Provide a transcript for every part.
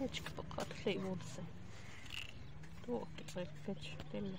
Печка пока, ты его удасы. Ток, ты печка, ты меня.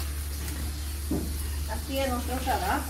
Así es nuestro trabajo.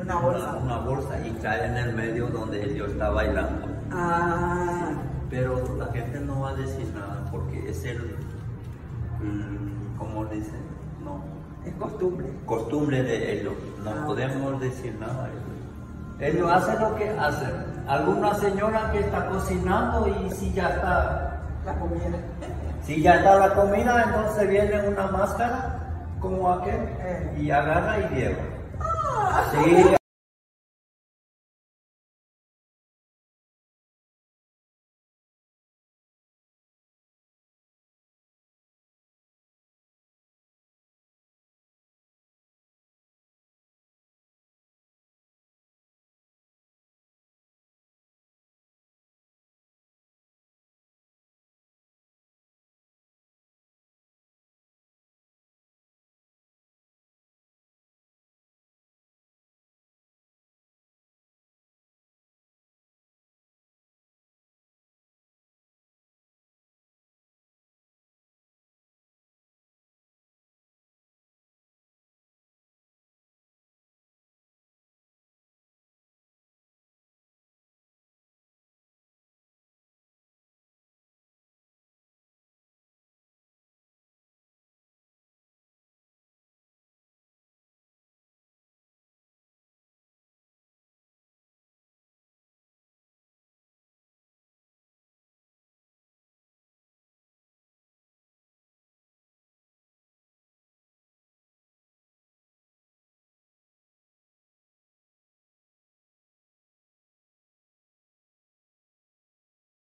Una bolsa. una bolsa y cae en el medio donde ellos está bailando. Ah, Pero la gente no va a decir nada porque es el, mm, ¿cómo dicen? No, es costumbre. costumbre de ellos. No Ah. podemos decir nada. Ellos hacen lo que hacen. Alguna señora que está cocinando y si ya está, La comida. si ya está la comida, entonces viene una máscara como aquel y agarra y lleva. Sí.